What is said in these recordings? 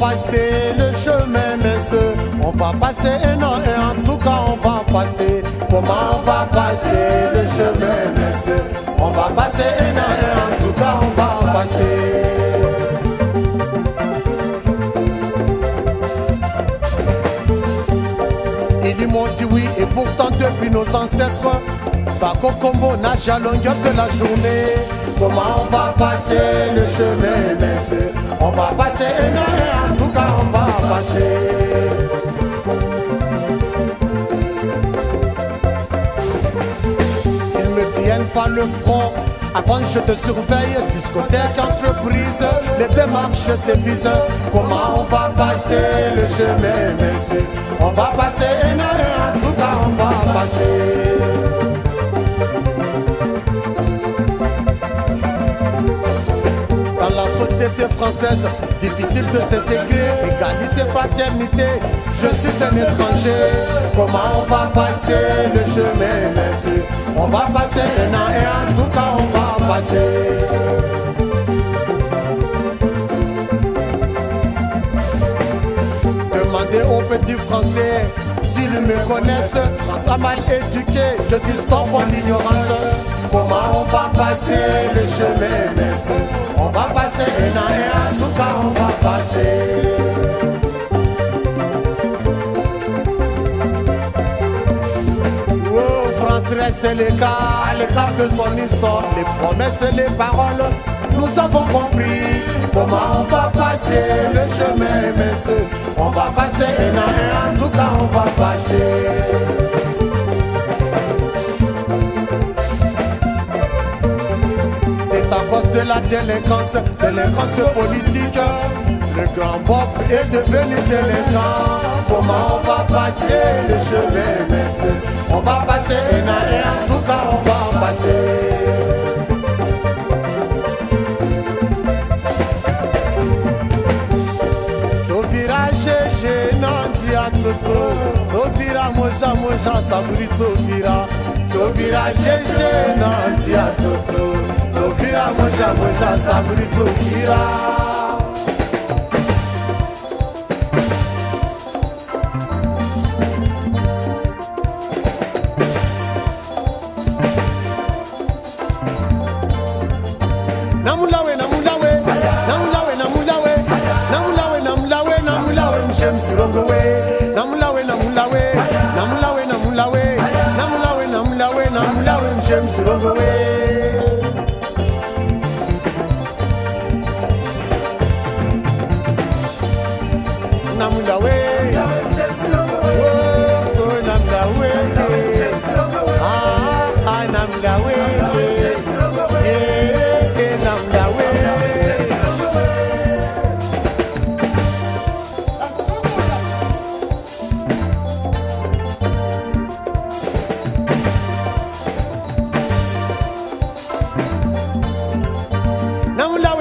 passer le chemin, ce, on va passer un an et en tout cas on va passer. Comment on va passer le chemin, ce, on va passer un an et en tout cas on va passer. Ils m'ont dit oui et pourtant depuis nos ancêtres, Bako à longueur de la journée. Comment on va passer le chemin, monsieur On va passer un an et en tout cas on va passer. Ils me tiennent par le front. Avant je te surveille, discothèque, entreprise, les démarches s'épuisent. Comment on va passer le chemin, monsieur On va passer un an et en tout française, difficile de s'intégrer, égalité, fraternité, je suis un étranger. Comment on va passer le chemin, monsieur On va passer un an et en tout cas on va passer. Demandez aux petits français s'ils me connaissent. France a mal éduqué, je dis stop en ignorance. Comment on va passer le chemin, monsieur On va passer et en tout cas on va passer? Oh, France reste l'écart, l'écart de son histoire, les promesses, les paroles, nous avons compris comment on va passer le chemin, monsieur. On va passer un et C'est à cause de la délinquance, délinquance politique. Le grand Bob est devenu délinquant. Comment on va passer le chemin, monsieur On va passer et en tout cas on va passer. Nanzi atsoto Tsovira moja moja saburi tsovira tofira sheshe nanti ya toto. Tofira moja, moja saburi tofira namulawe namulawe namulawe namulawe. Namulawe namulawe namulawe mshemsirongowe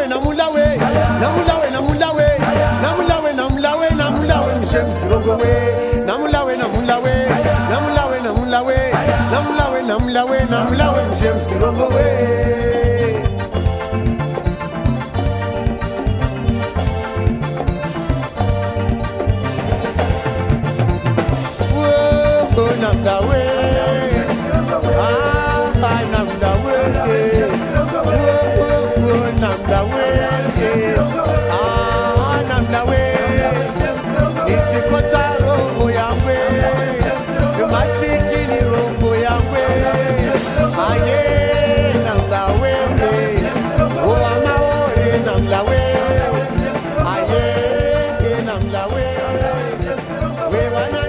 namulawe namulawe. Namulawe namulawe. Namulawe namulawe namulawe. Mshemsirongowe namulawe namulawe. Namulawe namulawe. Namulawe Oh, namulawe. Mshemsirongowe Namdawe we wanna